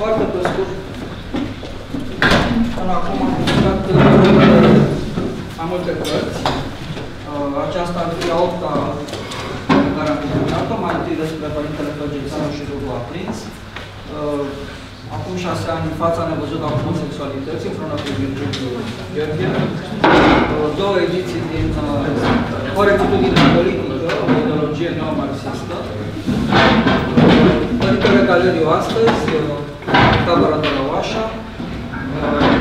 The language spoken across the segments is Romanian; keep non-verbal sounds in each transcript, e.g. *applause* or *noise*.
Foarte pe scurt, până acum am publicat mai multe cărți. Uh, aceasta ar fi a opta pe care am publicat-o, mai întâi despre Părintele Făgețanu și Rugul Aprins. Uh, acum șase ani, fața nevăzută a homosexualității, împreună cu Virgiliu Gheorghe. Uh, două ediții din Corectitudine politică, o ideologie neomarxistă. Părintele Galeriu astăzi, tabăra de la Oașa,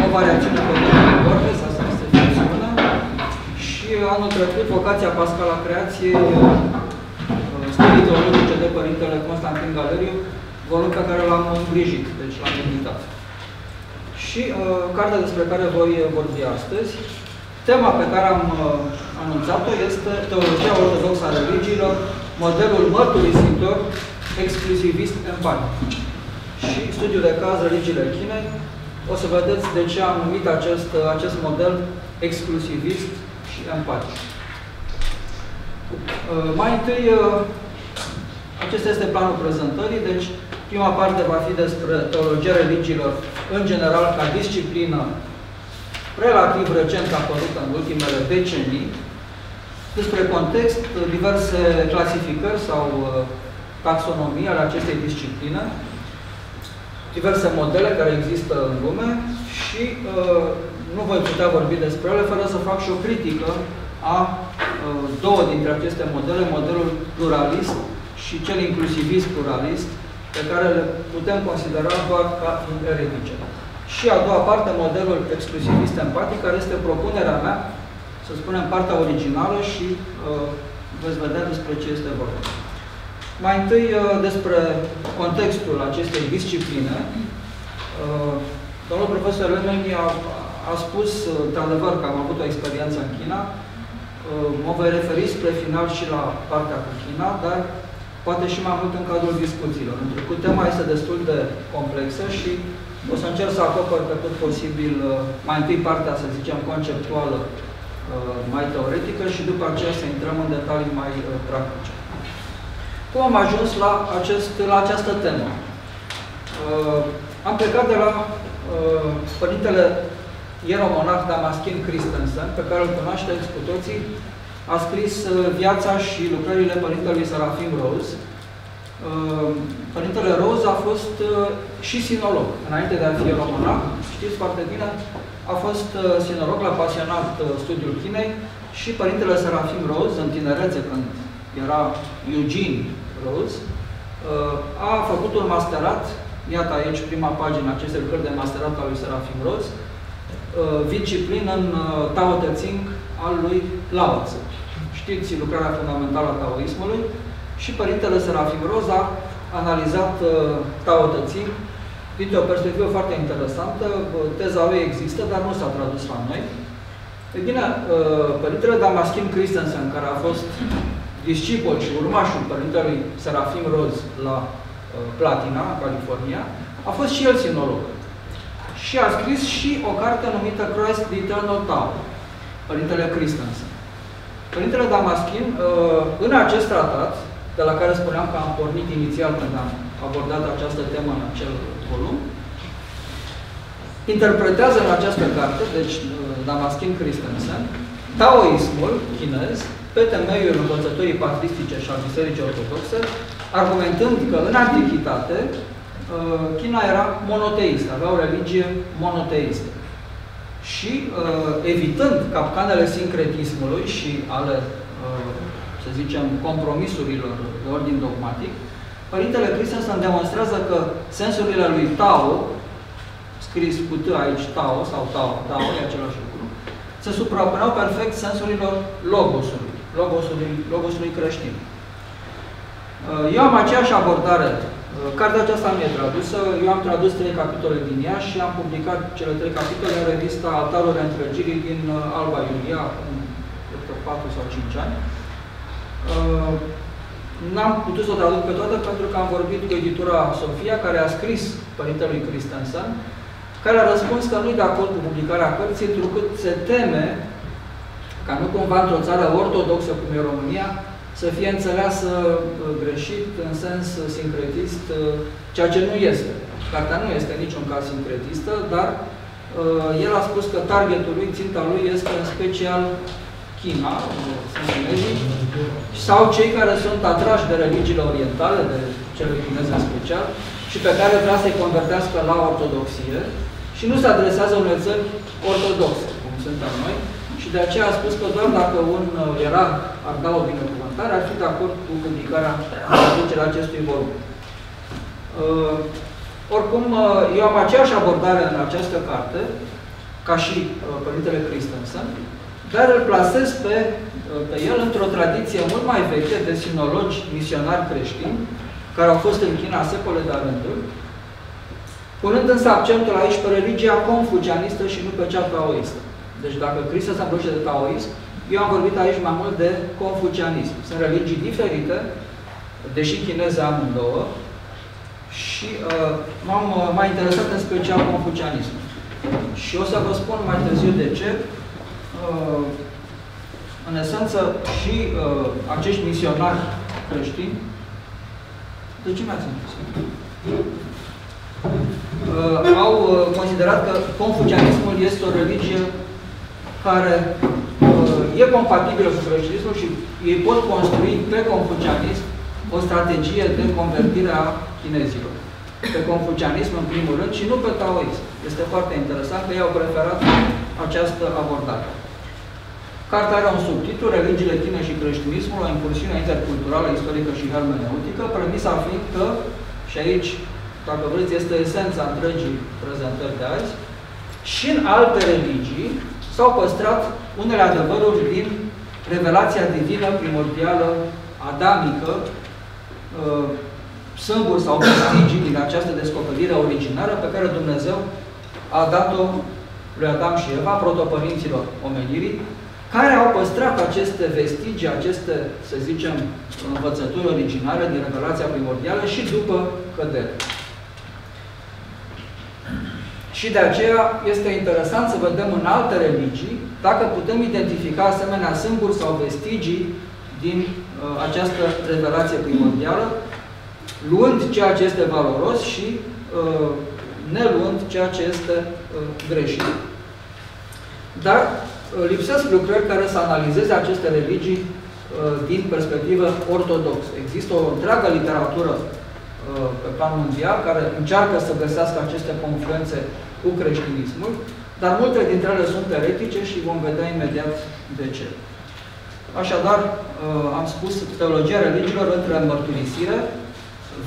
o variațiune pe domnul Borges, asta este versiunea, și anul trecut vocația pascală a creației, studii teologice de Părintele Constantin Galeriu, volum pe care l-am îngrijit, deci l-am editat. Și uh, cartea despre care voi vorbi astăzi, tema pe care am uh, anunțat-o este Teologia ortodoxă a religiilor, modelul mărturisitor exclusivist empatic. Și studiul de caz religiile Chinei, o să vedeți de ce am numit acest, acest model exclusivist și empatic. Uh, mai întâi, uh, acesta este planul prezentării, deci prima parte va fi despre teologia religiilor în general ca disciplină relativ recent apărută în ultimele decenii, despre context, diverse clasificări sau uh, taxonomii ale acestei discipline, diverse modele care există în lume și uh, nu voi putea vorbi despre ele fără să fac și o critică a uh, două dintre aceste modele, modelul pluralist și cel inclusivist pluralist, pe care le putem considera doar ca eretice. Și a doua parte, modelul exclusivist empatic, care este propunerea mea, să spunem, partea originală și uh, veți vedea despre ce este vorba. Mai întâi uh, despre contextul acestei discipline. Uh, domnul profesor Lemeni a, a spus, uh, într-adevăr, că am avut o experiență în China. Mă voi referi spre final și la partea cu China, dar poate și mai mult în cadrul discuțiilor. Pentru că tema este destul de complexă și o să încerc să acopăr pe tot posibil mai întâi partea, să zicem, conceptuală, mai teoretică și după aceea să intrăm în detalii mai practice. Cum am ajuns la, acest, la această temă? Uh, am plecat de la uh, Părintele Ieromonah Damaschin Christensen, pe care îl cunoașteți cu toții, a scris uh, viața și lucrările Părintelui Serafim Rose. Uh, Părintele Rose a fost uh, și sinolog, înainte de a fi ieromonah, știți foarte bine, a fost uh, sinolog, l-a pasionat uh, studiul Chinei și Părintele Serafim Rose, în tinerețe, când era Eugene Rose, uh, a făcut un masterat, iată aici prima pagină acestei lucrări de masterat al lui Serafim Rose, uh, disciplin în uh, Tao Te Ching al lui Lao Tzu. Știți lucrarea fundamentală a taoismului și Părintele Serafim Rose a analizat Tao Te Ching dintr-o perspectivă foarte interesantă. Teza lui există, dar nu s-a tradus la noi. E bine, Părintele Damaschin Christensen, care a fost discipol și urmașul părintelui Serafim Roz la uh, Platina, California, a fost și el sinolog. Și a scris și o carte numită Christ the Eternal Tao, Părintele Christensen. Părintele Damaschin, uh, în acest tratat, de la care spuneam că am pornit inițial când am abordat această temă în acel volum, interpretează în această carte, deci uh, Damaschin Christensen, taoismul chinez pe temeiul învățătorii patristice și al Bisericii Ortodoxe, argumentând că în Antichitate uh, China era monoteistă, avea o religie monoteistă. Și uh, evitând capcanele sincretismului și ale, uh, să zicem, compromisurilor de ordin dogmatic, Părintele Christensen demonstrează că sensurile lui Tao, scris cu T aici Tao sau Tao, Tao e același lucru, se suprapuneau perfect sensurilor logosului logosului, logosului creștin. Uh, eu am aceeași abordare. Uh, cartea aceasta mi-e tradusă, eu am tradus trei capitole din ea și am publicat cele trei capitole în revista Altarul Reîntregirii din uh, Alba Iulia, în 4 sau 5 ani. N-am putut să o traduc pe toate pentru că am vorbit cu editura Sofia, care a scris Părintelui Christensen, care a răspuns că nu-i de acord cu publicarea cărții, întrucât se teme ca nu cumva într-o țară ortodoxă cum e România, să fie înțeleasă uh, greșit, în sens sincretist, uh, ceea ce nu este. cartea nu este niciun caz sincretistă, dar uh, el a spus că targetul lui, ținta lui, este în special China, sunt chinezii, sau cei care sunt atrași de religiile orientale, de cele chineze în special, și pe care vrea să-i convertească la ortodoxie și nu se adresează unei țări ortodoxe, cum suntem noi, și de aceea a spus că doar dacă un uh, era ar da o binecuvântare, ar fi de acord cu publicarea traducerea acestui volum. Uh, oricum, uh, eu am aceeași abordare în această carte, ca și uh, Părintele Christensen, dar îl plasez pe, uh, pe el într-o tradiție mult mai veche de sinologi misionari creștini, care au fost în China secole de rândul, punând însă accentul aici pe religia confucianistă și nu pe cea taoistă. Deci dacă Christos se vorbește de taoism, eu am vorbit aici mai mult de confucianism. Sunt religii diferite, deși chineze amândouă, și uh, m-am uh, interesat în special confucianismul. Și o să vă spun mai târziu de ce. Uh, în esență, și uh, acești misionari creștini, de ce mi-ați uh, au uh, considerat că confucianismul este o religie care uh, e compatibilă cu creștinismul și ei pot construi pe confucianism o strategie de convertire a chinezilor. Pe confucianism, în primul rând, și nu pe taoism. Este foarte interesant că ei au preferat această abordare. Cartea are un subtitlu, Religiile Chine și Creștinismul, o incursiune interculturală, istorică și hermeneutică, premisa fiind că, și aici, dacă vreți, este esența întregii prezentări de azi, și în alte religii s-au păstrat unele adevăruri din revelația divină primordială, adamică, uh, sâmburi sau vestigii din această descoperire originară pe care Dumnezeu a dat-o lui Adam și Eva, protopărinților omenirii, care au păstrat aceste vestigii, aceste, să zicem, învățături originale din revelația primordială și după cădere. Și de aceea este interesant să vedem în alte religii dacă putem identifica asemenea sâmburi sau vestigii din uh, această revelație primordială, luând ceea ce este valoros și uh, neluând ceea ce este uh, greșit. Dar uh, lipsesc lucrări care să analizeze aceste religii uh, din perspectivă ortodoxă. Există o întreagă literatură uh, pe plan mondial care încearcă să găsească aceste confluențe cu creștinismul, dar multe dintre ele sunt eretice și vom vedea imediat de ce. Așadar, uh, am spus teologia religiilor între mărturisire,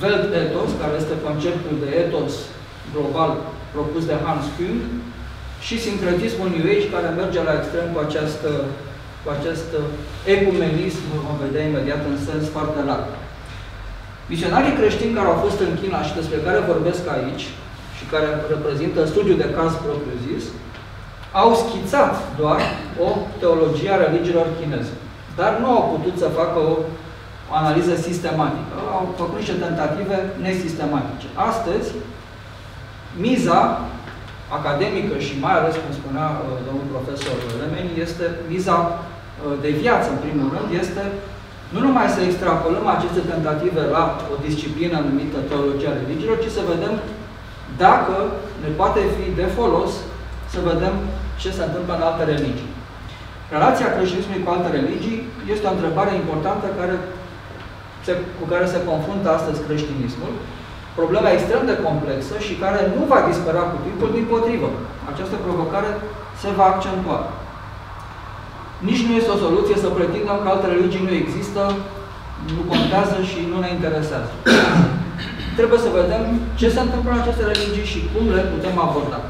Welt Ethos, care este conceptul de ethos global propus de Hans Küng, și sincretismul New Age, care merge la extrem cu, această, cu acest ecumenism, vom vedea imediat în sens foarte larg. Misionarii creștini care au fost în China și despre care vorbesc aici, și care reprezintă studiul de caz propriu-zis, au schițat doar o teologie a religiilor chineze, dar nu au putut să facă o o analiză sistematică. Au făcut niște tentative nesistematice. Astăzi, miza academică și mai ales, cum spunea uh, domnul profesor Lemeni, este miza uh, de viață, în primul rând, este nu numai să extrapolăm aceste tentative la o disciplină numită teologia religiilor, ci să vedem dacă ne poate fi de folos să vedem ce se întâmplă în alte religii. Relația creștinismului cu alte religii este o întrebare importantă care se, cu care se confruntă astăzi creștinismul, problema extrem de complexă și care nu va dispărea cu timpul, din potrivă. Această provocare se va accentua. Nici nu este o soluție să pretindem că alte religii nu există, nu contează și nu ne interesează. Trebuie să vedem ce se întâmplă în aceste religii și cum le putem aborda.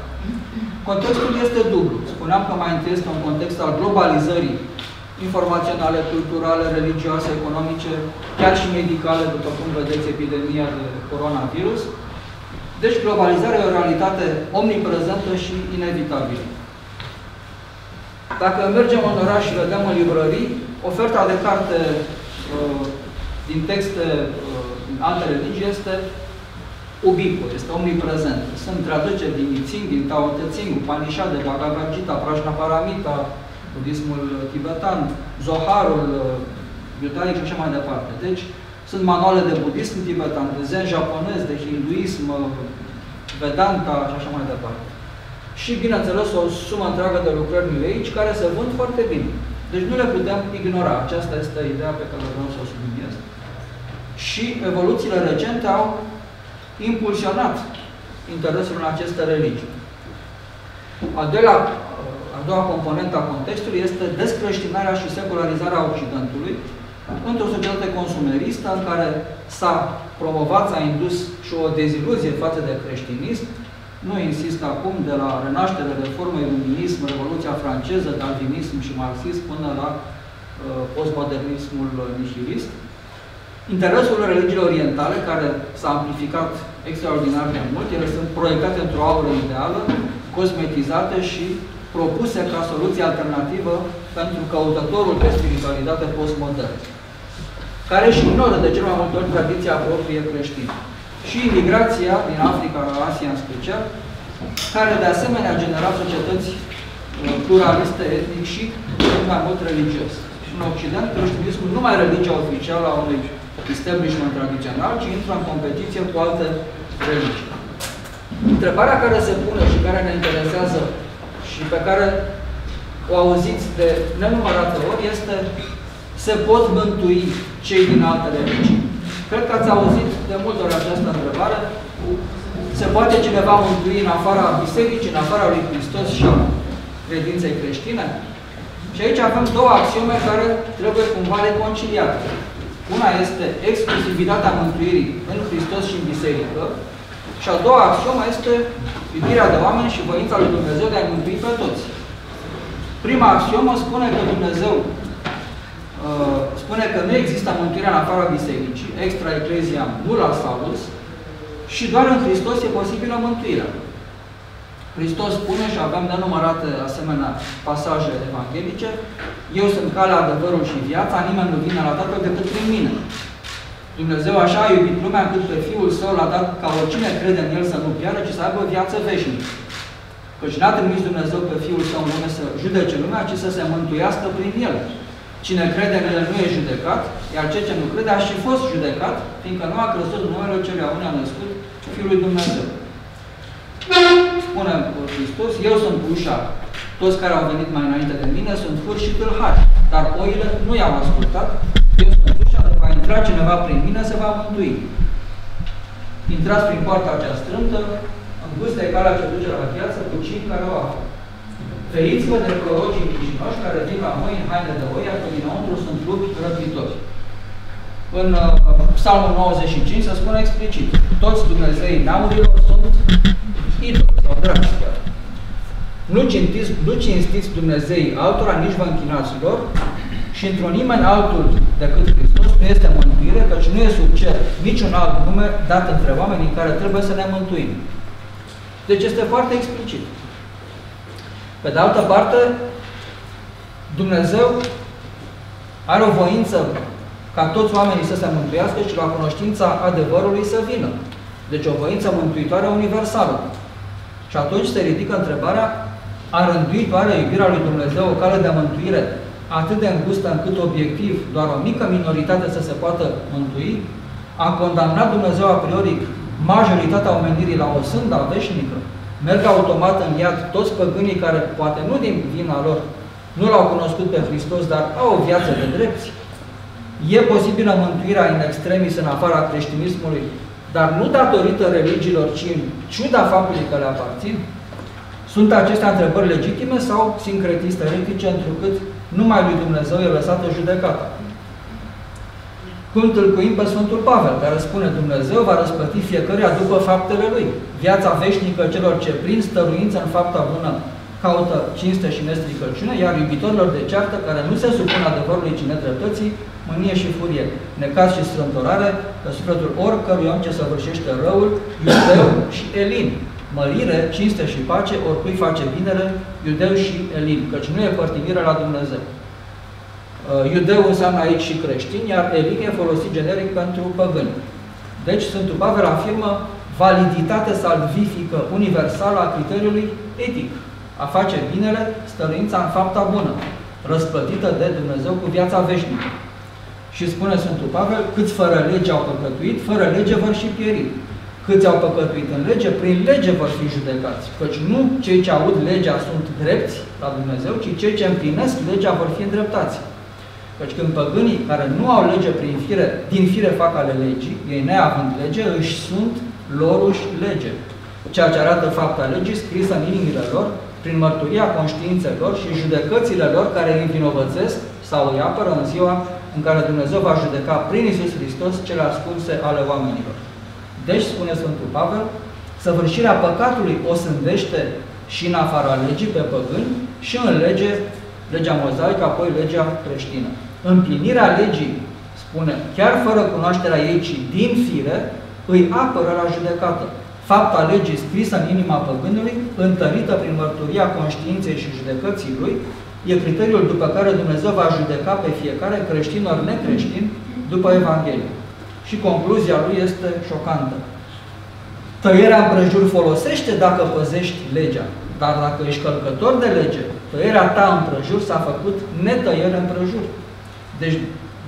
Contextul este dublu. Spuneam că mai întâi este un context al globalizării informaționale, culturale, religioase, economice, chiar și medicale, după cum vedeți epidemia de coronavirus. Deci globalizarea e o realitate omniprezentă și inevitabilă. Dacă mergem în oraș și vedem în librării, oferta de carte uh, din texte uh, din alte religii este ubicu, este omniprezent. Sunt traduceri din Ițing, din Tao Te Ching, Upanishad, Bhagavad Gita, Prajna Paramita, budismul tibetan, Zoharul uh, iudaic și așa mai departe. Deci, sunt manuale de budism tibetan, de zen japonez, de hinduism, uh, Vedanta și așa mai departe. Și, bineînțeles, o sumă întreagă de lucrări New Age care se vând foarte bine. Deci nu le putem ignora. Aceasta este ideea pe care vreau să o subliniez. Și evoluțiile recente au impulsionat interesul în aceste religii. A doua, a doua componentă a contextului este descreștinarea și secularizarea Occidentului într-o societate consumeristă în care s-a promovat, s-a indus și o deziluzie față de creștinism. Nu insist acum de la renaștere, reformă, iluminism, Revoluția franceză, darwinism și marxism până la uh, postmodernismul nihilist. Interesul religiilor orientale, care s-a amplificat extraordinar de mult, ele sunt proiectate într-o aură ideală, cosmetizate și propuse ca soluție alternativă pentru căutătorul de spiritualitate postmodernă, care își ignoră de cel mai multe ori tradiția proprie creștină. Și imigrația din Africa, Asia în special, care de asemenea a generat societăți uh, pluraliste etnic și mai mult religios. În Occident, creștinismul nu mai religia oficială a unui establishment tradițional, ci intră în competiție cu alte religii. Întrebarea care se pune și care ne interesează și pe care o auziți de nenumărate ori este se pot mântui cei din alte religii? Cred că ați auzit de multe ori această întrebare. Se poate cineva mântui în afara bisericii, în afara lui Hristos și a credinței creștine? Și aici avem două axiome care trebuie cumva reconciliate. Una este exclusivitatea mântuirii în Hristos și în biserică, și a doua axiomă este iubirea de oameni și voința lui Dumnezeu de a mântui pe toți. Prima axiomă spune că Dumnezeu uh, spune că nu există mântuirea în afara bisericii, extra eclezia la salus, și doar în Hristos e posibilă mântuirea. Hristos spune și avem nenumărate asemenea pasaje evanghelice, eu sunt calea, adevărul și viața, nimeni nu vine la Tatăl decât prin mine. Dumnezeu așa a iubit lumea încât pe Fiul Său l-a dat ca oricine crede în El să nu piară, ci să aibă viață veșnică. Căci n-a trimis Dumnezeu pe Fiul Său în lume să judece lumea, ci să se mântuiască prin El. Cine crede în El nu e judecat, iar cel ce nu crede a și fost judecat, fiindcă nu a crezut în numele Celui unde a născut Fiul lui Dumnezeu. Spune Hristos, eu sunt ușa. Toți care au venit mai înainte de mine sunt furi și tâlhari, dar oile nu i-au ascultat. Eu sunt ușa, dacă va intra cineva prin mine, se va mântui. Intrați prin poarta acea strântă, îngustă e calea ce duce la viață cu cei care o află. Feriți-vă de prorocii mincinoși care vin la noi în haine de oi, că dinăuntru sunt lupi răpitori. În uh, Psalmul 95 se spune explicit, toți Dumnezeii neamurilor sunt idoli sau dragi chiar. Nu cinstiți, nu cinstiți Dumnezeii altora, nici vă închinați lor și într-un nimeni altul decât Hristos nu este mântuire, căci nu e sub cer niciun alt nume dat între oamenii în care trebuie să ne mântuim. Deci este foarte explicit. Pe de altă parte, Dumnezeu are o voință ca toți oamenii să se mântuiască și la cunoștința adevărului să vină. Deci o voință mântuitoare universală. Și atunci se ridică întrebarea, a rânduit oare iubirea lui Dumnezeu o cale de mântuire atât de îngustă încât obiectiv doar o mică minoritate să se poată mântui? A condamnat Dumnezeu a priori majoritatea omenirii la o sânda veșnică? Merg automat în iad toți păgânii care, poate nu din vina lor, nu l-au cunoscut pe Hristos, dar au o viață de drepți? E posibilă mântuirea în extremis în afara creștinismului, dar nu datorită religiilor, ci în ciuda faptului că le aparțin? Sunt acestea întrebări legitime sau sincretiste eretice, întrucât numai lui Dumnezeu e lăsată judecata? Cum tâlcuim pe Sfântul Pavel, care spune Dumnezeu va răspăti fiecăruia după faptele lui. Viața veșnică celor ce prin stăruință în fapta bună caută cinste și nestricăciune, iar iubitorilor de ceartă care nu se supun adevărului ci nedreptății, mânie și furie, necaz și strâmtorare, pe sufletul oricărui om ce săvârșește răul, iudeu și elin, mărire, cinste și pace, oricui face binele, iudeu și elin, căci nu e părtinire la Dumnezeu. Uh, iudeu înseamnă aici și creștin, iar elin e folosit generic pentru păgâni. Deci Sfântul Pavel afirmă validitate salvifică universală a criteriului etic, a face binele, stăruința în fapta bună, răsplătită de Dumnezeu cu viața veșnică. Și spune Sfântul Pavel, câți fără lege au păcătuit, fără lege vor și pieri. Câți au păcătuit în lege, prin lege vor fi judecați. Căci nu cei ce aud legea sunt drepți la Dumnezeu, ci cei ce împlinesc legea vor fi îndreptați. Căci când păgânii care nu au lege prin fire, din fire fac ale legii, ei neavând lege, își sunt loruși lege. Ceea ce arată fapta legii scrisă în inimile lor, prin mărturia conștiințelor și judecățile lor care îi învinovățesc sau îi apără în ziua în care Dumnezeu va judeca prin Iisus Hristos cele ascunse ale oamenilor. Deci, spune Sfântul Pavel, săvârșirea păcatului o sândește și în afara legii pe păgâni și în lege, legea mozaică, apoi legea creștină. Împlinirea legii, spune, chiar fără cunoașterea ei, ci din fire, îi apără la judecată. Fapta legii scrisă în inima păgânului, întărită prin mărturia conștiinței și judecății lui, e criteriul după care Dumnezeu va judeca pe fiecare creștin ori necreștin după Evanghelie. Și concluzia lui este șocantă. Tăierea împrejur folosește dacă păzești legea, dar dacă ești călcător de lege, tăierea ta împrejur s-a făcut netăiere împrejur. Deci,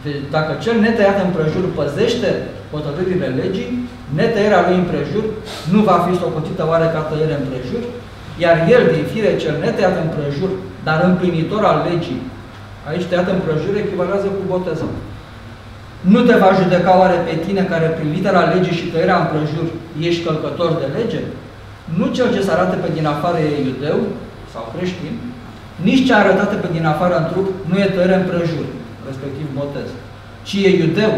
de, dacă cel netăiat împrejur păzește hotărârile legii, netăierea lui împrejur nu va fi socotită oare ca tăiere împrejur, iar el, din fire, cel netăiat împrejur, dar împlinitor al legii, aici tăiat împrejur echivalează cu botezul. Nu te va judeca oare pe tine care prin litera legii și tăierea împrejur ești călcător de lege? Nu cel ce se arată pe din afară e iudeu sau creștin, nici ce a arătat pe din afară în trup nu e tăiere împrejur, respectiv botez, ci e iudeu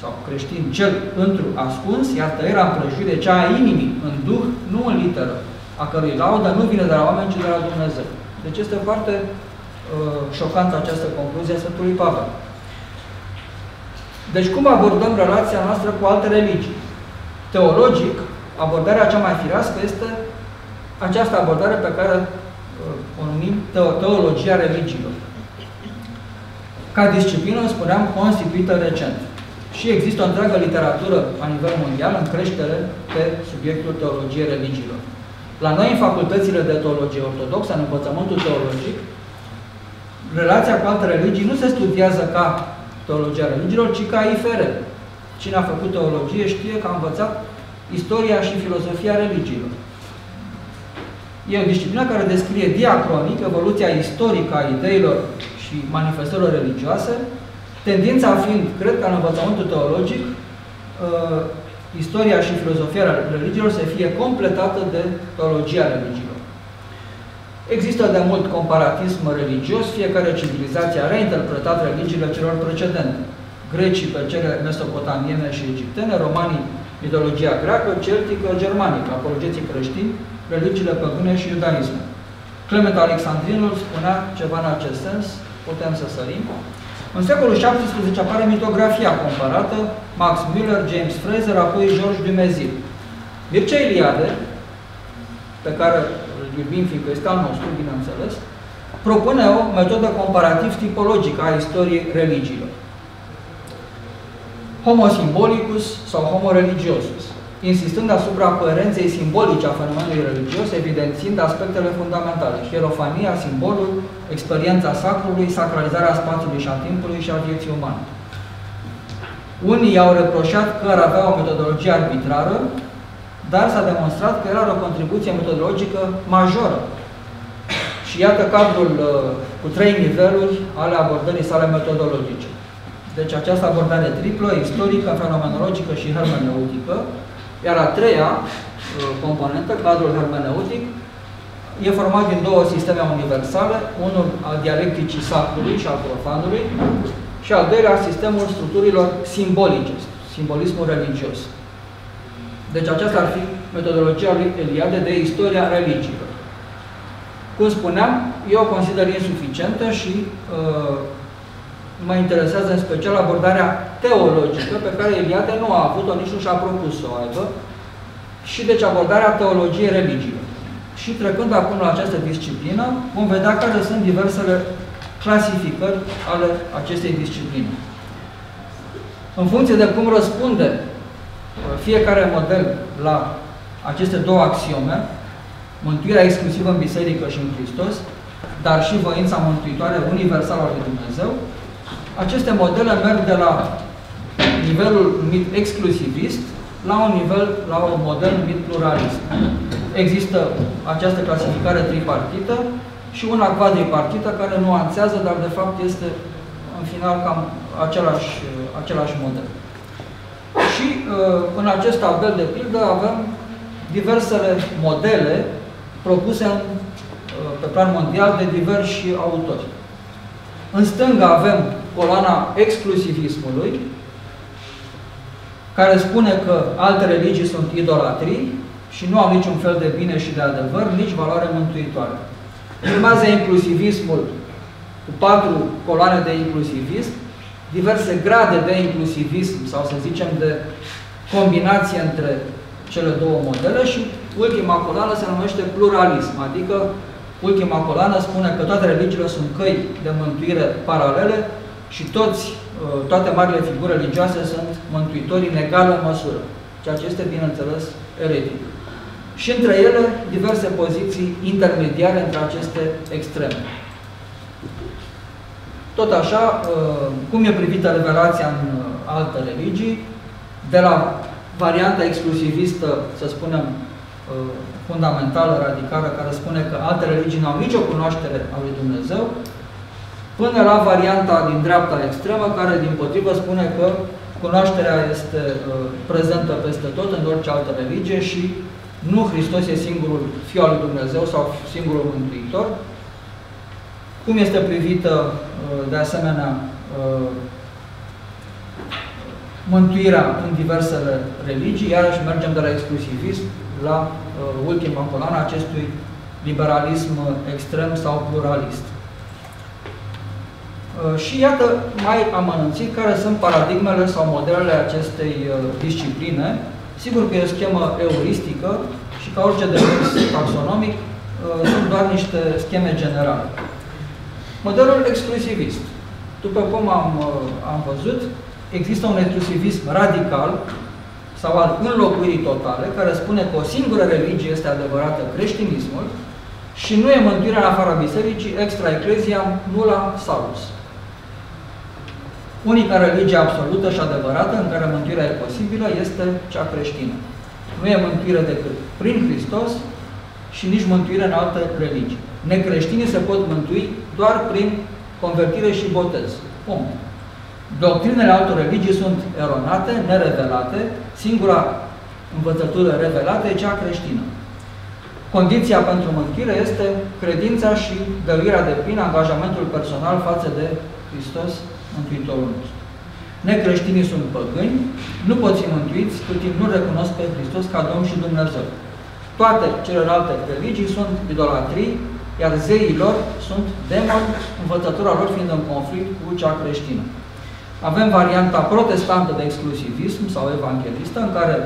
sau creștin cel întru ascuns, iar tăierea împrejur e cea a inimii, în duh, nu în literă, a cărui laudă nu vine de la oameni, ci de la Dumnezeu. Deci este foarte uh, șocantă această concluzie a Sfântului Pavel. Deci cum abordăm relația noastră cu alte religii? Teologic, abordarea cea mai firească este această abordare pe care uh, o numim teologia religiilor. Ca disciplină, spuneam, constituită recent. Și există o întreagă literatură la nivel mondial în creștere pe subiectul teologiei religiilor. La noi, în facultățile de teologie ortodoxă, în învățământul teologic, relația cu alte religii nu se studiază ca teologia religiilor, ci ca ifere. Cine a făcut teologie știe că a învățat istoria și filozofia religiilor. E o disciplină care descrie diacronic evoluția istorică a ideilor și manifestărilor religioase, tendința fiind, cred că în învățământul teologic, uh, istoria și filozofia religiilor să fie completată de teologia religiilor. Există de mult comparatism religios, fiecare civilizație a reinterpretat religiile celor precedente. Grecii pe cele mesopotamiene și egiptene, romanii mitologia greacă, celtică, germanică, apologeții creștini, religiile păgâne și iudaismul. Clement Alexandrinul spunea ceva în acest sens, putem să sărim. În secolul XVII apare mitografia comparată, Max Müller, James Fraser, apoi George Dumézil. Mircea Iliade, pe care îl iubim fiindcă este al nostru, bineînțeles, propune o metodă comparativ-tipologică a istoriei religiilor. Homo symbolicus sau homo religiosus, insistând asupra coerenței simbolice a fenomenului religios, evidențiind aspectele fundamentale, hierofania, simbolul, experiența sacrului, sacralizarea spațiului și a timpului și a vieții umane. Unii i-au reproșat că ar avea o metodologie arbitrară, dar s-a demonstrat că el are o contribuție metodologică majoră. Și iată cadrul uh, cu trei niveluri ale abordării sale metodologice. Deci această abordare triplă, istorică, fenomenologică și hermeneutică, iar a treia uh, componentă, cadrul hermeneutic, e format din două sisteme universale, unul al dialecticii sacrului și al profanului, și al doilea sistemul structurilor simbolice, simbolismul religios. Deci aceasta ar fi metodologia lui Eliade de istoria religiilor. Cum spuneam, eu o consider insuficientă și uh, mă interesează în special abordarea teologică pe care Eliade nu a avut-o, nici nu și-a propus să o aibă, și deci abordarea teologiei religiilor. Și trecând acum la această disciplină, vom vedea care sunt diversele clasificări ale acestei discipline. În funcție de cum răspunde fiecare model la aceste două axiome, mântuirea exclusivă în biserică și în Hristos, dar și voința mântuitoare universală a lui Dumnezeu, aceste modele merg de la nivelul numit exclusivist la un nivel, la un model numit pluralism. Există această clasificare tripartită și una quadripartită care nuanțează, dar de fapt este în final cam același, același model. Și uh, în acest tabel de pildă avem diversele modele propuse în, uh, pe plan mondial de diversi autori. În stânga avem coloana exclusivismului, care spune că alte religii sunt idolatrii și nu au niciun fel de bine și de adevăr, nici valoare mântuitoare. Urmează inclusivismul cu patru coloane de inclusivism, diverse grade de inclusivism sau să zicem de combinație între cele două modele și ultima coloană se numește pluralism, adică ultima coloană spune că toate religiile sunt căi de mântuire paralele și toți, uh, toate marile figuri religioase sunt mântuitori în egală măsură, ceea ce este, bineînțeles, eretic. Și între ele, diverse poziții intermediare între aceste extreme. Tot așa, uh, cum e privită revelația în uh, alte religii, de la varianta exclusivistă, să spunem, fundamentală, radicală, care spune că alte religii nu au nicio cunoaștere a lui Dumnezeu, până la varianta din dreapta extremă, care din potrivă spune că cunoașterea este uh, prezentă peste tot, în orice altă religie și nu Hristos e singurul Fiul al lui Dumnezeu sau singurul Mântuitor. Cum este privită, uh, de asemenea, uh, mântuirea în diversele religii, iarăși mergem de la exclusivism la uh, ultima coloană acestui liberalism extrem sau pluralist. Uh, și iată mai amănunțit care sunt paradigmele sau modelele acestei uh, discipline. Sigur că e o schemă euristică și ca orice demers taxonomic uh, sunt doar niște scheme generale. Modelul exclusivist. După cum am, am văzut, există un exclusivism radical sau al înlocuirii totale, care spune că o singură religie este adevărată, creștinismul, și nu e mântuirea în afara bisericii, extra ecclesia, nula salus. Unica religie absolută și adevărată în care mântuirea e posibilă este cea creștină. Nu e mântuire decât prin Hristos și nici mântuire în alte religii. Necreștinii se pot mântui doar prin convertire și botez. Punct. Doctrinele altor religii sunt eronate, nerevelate, singura învățătură revelată e cea creștină. Condiția pentru mântuire este credința și dăruirea de plin, angajamentul personal față de Hristos, Mântuitorul nostru. Necreștinii sunt păgâni, nu pot fi mântuiți cât timp nu recunosc pe Hristos ca Domn și Dumnezeu. Toate celelalte religii sunt idolatrii, iar zeii lor sunt demoni, învățătura lor fiind în conflict cu cea creștină. Avem varianta protestantă de exclusivism sau evanghelistă, în care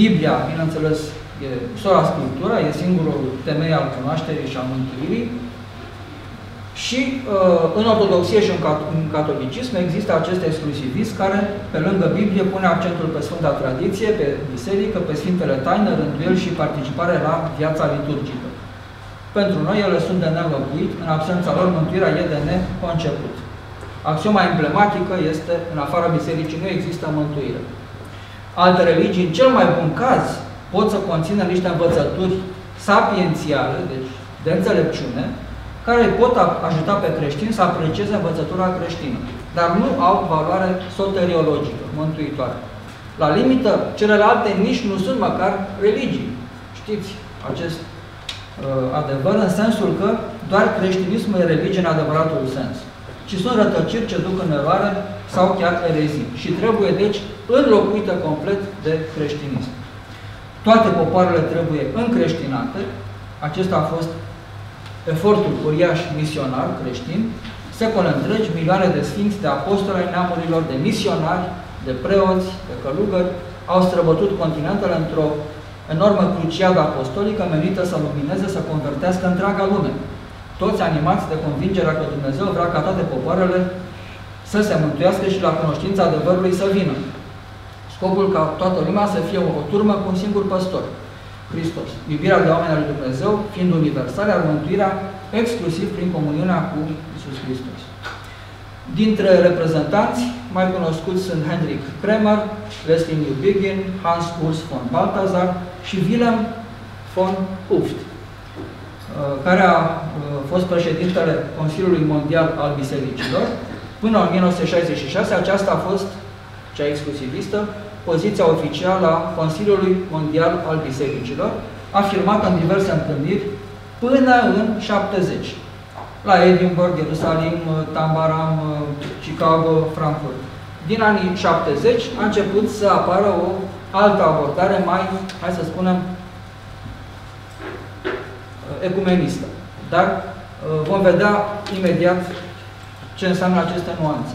Biblia, bineînțeles, e sola Scriptura, e singurul temei al cunoașterii și al mântuirii. Și uh, în ortodoxie și în, cat în catolicism există acest exclusivism care, pe lângă Biblie, pune accentul pe Sfânta Tradiție, pe Biserică, pe Sfintele Taine, rânduieli și participare la viața liturgică. Pentru noi ele sunt de nelăbuit, în absența lor mântuirea e de neconceput. Axioma emblematică este, în afara bisericii nu există mântuire. Alte religii, în cel mai bun caz, pot să conțină niște învățături sapiențiale, deci de înțelepciune, care pot ajuta pe creștini să aprecieze învățătura creștină, dar nu au valoare soteriologică, mântuitoare. La limită, celelalte nici nu sunt măcar religii. Știți acest uh, adevăr în sensul că doar creștinismul e religie în adevăratul sens ci sunt rătăciri ce duc în eroare sau chiar erezii și trebuie, deci, înlocuită complet de creștinism. Toate popoarele trebuie încreștinate, acesta a fost efortul uriaș misionar creștin, secole întregi, milioane de sfinți, de apostoli ai neamurilor, de misionari, de preoți, de călugări, au străbătut continentele într-o enormă cruciadă apostolică menită să lumineze, să convertească întreaga lume toți animați de convingerea că Dumnezeu vrea ca toate popoarele să se mântuiască și la cunoștința adevărului să vină. Scopul ca toată lumea să fie o, turmă cu un singur păstor, Hristos. Iubirea de oameni al lui Dumnezeu fiind universală, iar mântuirea exclusiv prin comuniunea cu Isus Hristos. Dintre reprezentanți mai cunoscuți sunt Hendrik Kremer, Leslie Newbegin, Hans Urs von Balthasar și Wilhelm von Uft, uh, care a uh, fost președintele Consiliului Mondial al Bisericilor. Până în 1966, aceasta a fost, cea exclusivistă, poziția oficială a Consiliului Mondial al Bisericilor, afirmată în diverse întâlniri până în 70 la Edinburgh, Ierusalim, Tambaram, Chicago, Frankfurt. Din anii 70 a început să apară o altă abordare mai, hai să spunem, ecumenistă. Dar uh, vom vedea imediat ce înseamnă aceste nuanțe.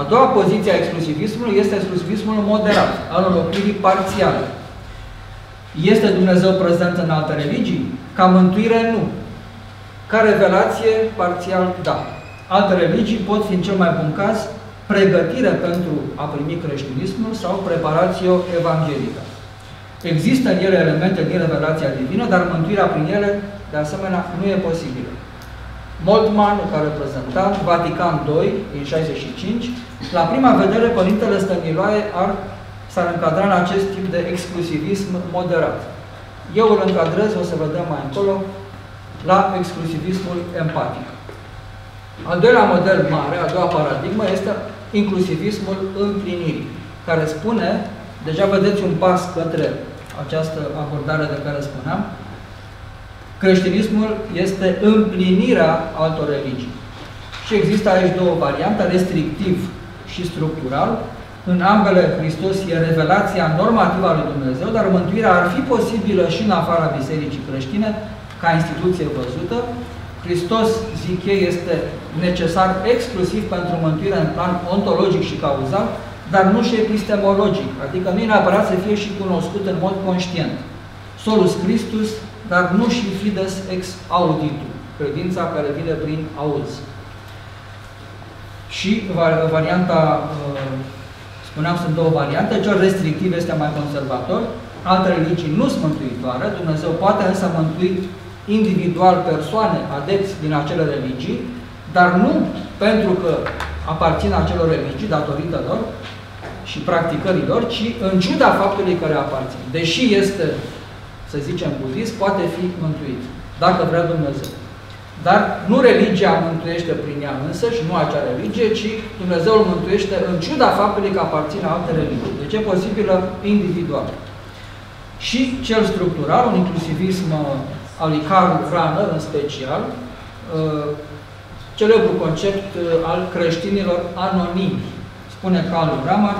A doua poziție a exclusivismului este exclusivismul moderat, al înlocuirii parțiale. Este Dumnezeu prezent în alte religii? Ca mântuire, nu. Ca revelație, parțial, da. Alte religii pot fi, în cel mai bun caz, pregătire pentru a primi creștinismul sau preparație evanghelică. Există în ele elemente din revelația divină, dar mântuirea prin ele, de asemenea, nu e posibilă. Moltmann, ca reprezentant, Vatican II, din 65, la prima vedere, Părintele Stăniloae ar, s-ar încadra în acest tip de exclusivism moderat. Eu îl încadrez, o să vedem mai încolo, la exclusivismul empatic. Al doilea model mare, a doua paradigmă, este inclusivismul împlinirii, care spune, deja vedeți un pas către această abordare de care spuneam, creștinismul este împlinirea altor religii. Și există aici două variante, restrictiv și structural. În ambele, Hristos e revelația normativă a lui Dumnezeu, dar mântuirea ar fi posibilă și în afara Bisericii creștine, ca instituție văzută. Hristos, zic ei, este necesar exclusiv pentru mântuire în plan ontologic și cauzal, dar nu și epistemologic, adică nu e neapărat să fie și cunoscut în mod conștient. Solus Christus, dar nu și fides ex auditu, credința care vine prin auz. Și varianta, uh, spuneam, sunt două variante, cel restrictiv este mai conservator, alte religii nu sunt mântuitoare, Dumnezeu poate însă mântui individual persoane, adepți din acele religii, dar nu pentru că aparțin acelor religii, datorită lor și practicărilor, ci în ciuda faptului care aparțin. Deși este, să zicem, budist, poate fi mântuit, dacă vrea Dumnezeu. Dar nu religia mântuiește prin ea însă și nu acea religie, ci Dumnezeu îl mântuiește în ciuda faptului că aparține alte religii. Deci e posibilă individual. Și cel structural, un inclusivism al lui Karl Rahner în special, uh, celebrul concept uh, al creștinilor anonimi. Spune Karl Rahner,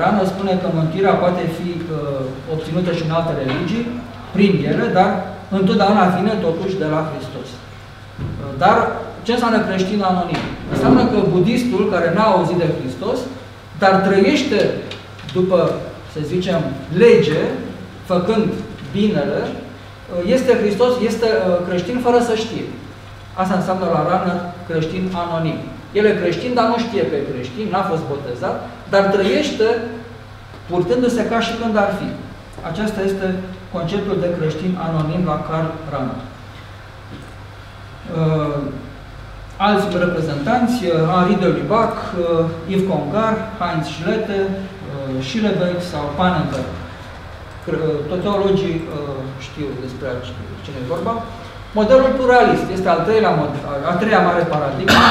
Rahner spune că mântuirea poate fi uh, obținută și în alte religii, prin ele, dar întotdeauna vine totuși de la Hristos. Dar ce înseamnă creștin anonim? Înseamnă că budistul care n-a auzit de Hristos, dar trăiește după, să zicem, lege, făcând binele, este Hristos, este uh, creștin fără să știe. Asta înseamnă la rană creștin anonim. El e creștin, dar nu știe pe creștin, n-a fost botezat, dar trăiește purtându-se ca și când ar fi. Acesta este conceptul de creștin anonim la Karl Rahner. Uh, alți reprezentanți, uh, Henri de Lubac, uh, Yves Congar, Heinz Schlette, uh, Schillebeck sau Pannenberg. Tot teologii uh, știu despre cine e vorba. Modelul pluralist este al treilea, a treia mare paradigmă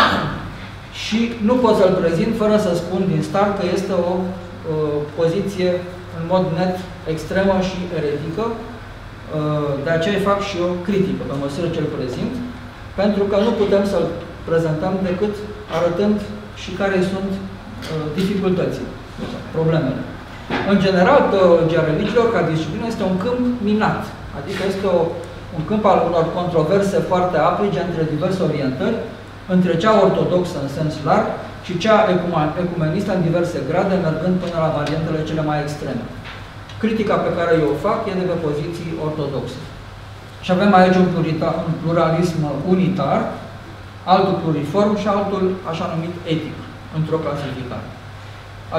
*coughs* și nu pot să-l prezint fără să spun din start că este o uh, poziție în mod net extremă și eretică. Uh, de aceea fac și o critică pe măsură ce îl prezint, pentru că nu putem să-l prezentăm decât arătând și care sunt dificultățile, problemele. În general, teologia religiilor ca disciplină este un câmp minat, adică este o, un câmp al unor controverse foarte aprige între diverse orientări, între cea ortodoxă în sens larg și cea ecumenistă în diverse grade, mergând până la variantele cele mai extreme. Critica pe care eu o fac e de pe poziții ortodoxe. Și avem aici un, un pluralism unitar, altul pluriform și altul așa numit etic, într-o clasificare.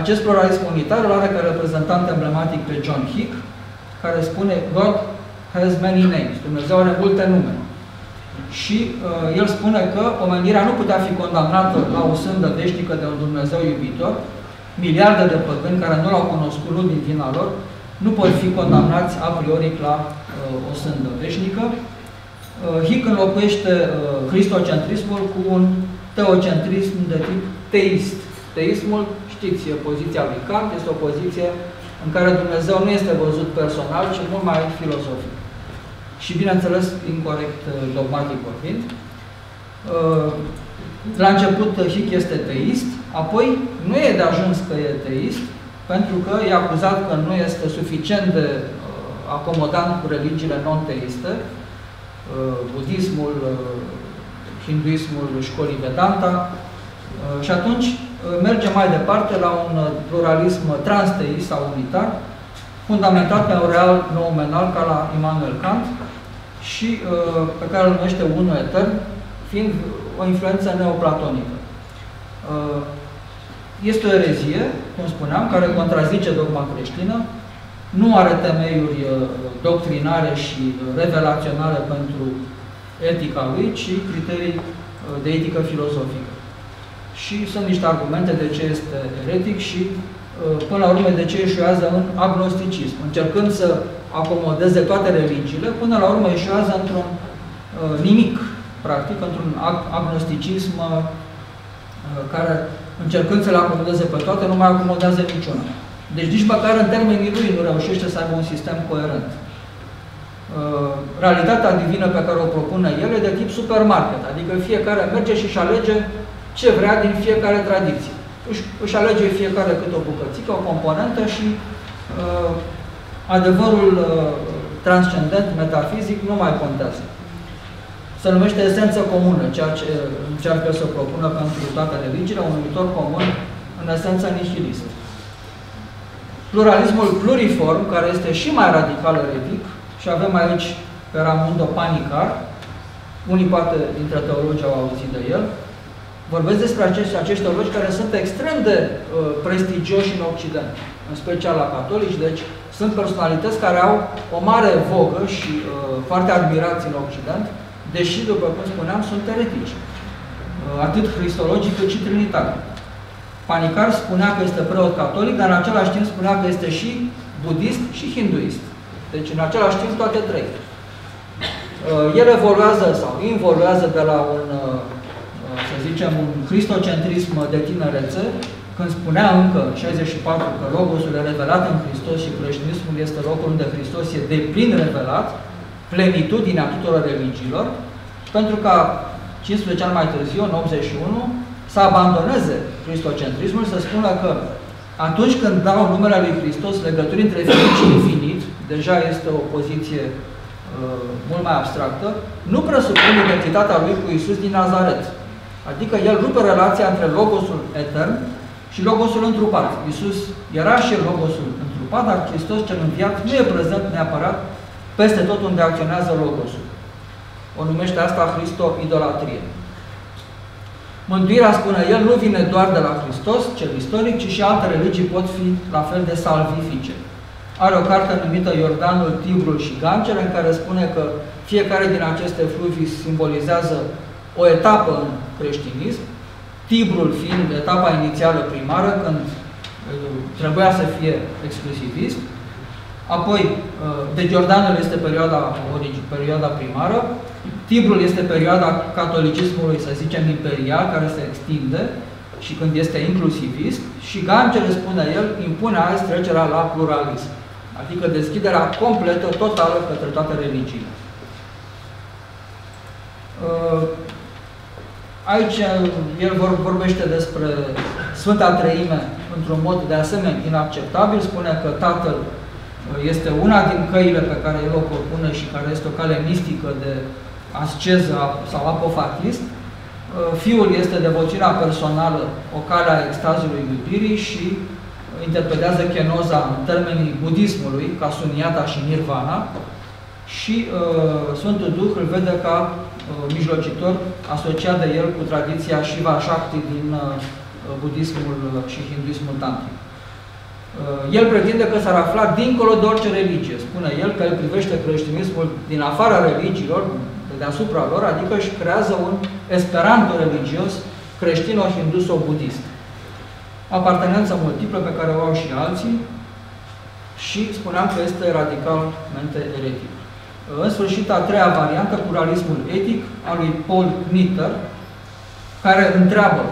Acest pluralism unitar îl are ca reprezentant emblematic pe John Hick, care spune God has many names. Dumnezeu are multe nume. Și uh, el spune că omenirea nu putea fi condamnată la o sândă veșnică de un Dumnezeu iubitor, miliarde de păgâni care nu l-au cunoscut din vina lor, nu pot fi condamnați a priori la uh, o sândă veșnică. Uh, Hick înlocuiește uh, cristocentrismul cu un teocentrism de tip teist. Teismul, știți, e poziția lui Kant, este o poziție în care Dumnezeu nu este văzut personal, ci mult mai filozofic. Și, bineînțeles, incorrect uh, dogmatic vorbind. Uh, la început, Hick este teist, apoi nu e de ajuns că e teist, pentru că e acuzat că nu este suficient de uh, acomodant cu religiile non-teiste, budismul, hinduismul școlii Vedanta, și atunci merge mai departe la un pluralism transteist sau unitar, fundamentat pe un real noumenal ca la Immanuel Kant și uh, pe care îl numește unul etern, fiind o influență neoplatonică. Uh, este o erezie, cum spuneam, care contrazice dogma creștină, nu are temeiuri uh, doctrinare și revelaționale pentru etica lui, ci criterii de etică filozofică și sunt niște argumente de ce este eretic și uh, până la urmă de ce eșuează în agnosticism. Încercând să acomodeze toate religiile, până la urmă eșuează într-un uh, nimic, practic, într-un agnosticism uh, care, încercând să le acomodeze pe toate, nu mai acomodează niciuna. Deci nici măcar în termenii lui nu reușește să aibă un sistem coerent. Realitatea divină pe care o propune el e de tip supermarket, adică fiecare merge și își alege ce vrea din fiecare tradiție. Își, își alege fiecare câte o bucățică, o componentă și uh, adevărul uh, transcendent, metafizic, nu mai contează. Se numește esență comună, ceea ce încearcă să propună pentru toate religiile, un numitor comun, în esență nihilist. Pluralismul pluriform, care este și mai radical eretic, și avem aici pe Ramundo Panicar, unii poate dintre teologii au auzit de el, Vorbesc despre acești, acești teologi care sunt extrem de uh, prestigioși în Occident, în special la catolici, deci sunt personalități care au o mare vogă și uh, foarte admirați în Occident, deși, după cum spuneam, sunt eretici. Uh, atât cristologic cât și trinitari. Panicar spunea că este preot catolic, dar în același timp spunea că este și budist și hinduist. Deci, în același timp, toate trei. Uh, el evoluează sau involuează de la un uh, să zicem, un cristocentrism de tinerețe, când spunea încă în 64 că Logosul e revelat în Hristos și creștinismul este locul unde Hristos e de plin revelat, plenitudinea tuturor religiilor, pentru ca 15 ani mai târziu, în 81, să abandoneze cristocentrismul, să spună că atunci când dau numele lui Hristos legături între finit și infinit, deja este o poziție uh, mult mai abstractă, nu presupun identitatea lui cu Isus din Nazaret. Adică el rupe relația între Logosul etern și Logosul întrupat. Iisus era și Logosul întrupat, dar Hristos cel înviat nu e prezent neapărat peste tot unde acționează Logosul. O numește asta Hristo-idolatrie. Mântuirea, spune el, nu vine doar de la Hristos, cel istoric, ci și alte religii pot fi la fel de salvifice. Are o carte numită Iordanul, Tibrul și Gancele, în care spune că fiecare din aceste fluvii simbolizează o etapă în creștinism, Tibrul fiind etapa inițială primară, când uh, trebuia să fie exclusivist, apoi, uh, de Jordanul este perioada, perioada primară, Tibrul este perioada catolicismului, să zicem, imperial, care se extinde și când este inclusivist, și Gancele, spune el, impune azi trecerea la pluralism, adică deschiderea completă, totală către toate religiile. Uh, Aici el vorbește despre Sfânta Treime într-un mod de asemenea inacceptabil. Spune că Tatăl este una din căile pe care el o propune și care este o cale mistică de asceză sau apofatist. Fiul este devoțiunea personală, o cale a extazului iubirii și interpretează chenoza în termenii budismului, ca suniata și nirvana, și uh, Sfântul Duh îl vede ca Uh, mijlocitor asociat de el cu tradiția Shiva Shakti din uh, budismul și hinduismul tantric. El pretinde că s-ar afla dincolo de orice religie. Spune el că el privește creștinismul din afara religiilor, deasupra lor, adică își creează un esperanto religios creștino-hindu sau budist. Apartenență multiplă pe care o au și alții și spuneam că este radicalmente eretic. În sfârșit, a treia variantă, pluralismul etic, al lui Paul Knitter, care întreabă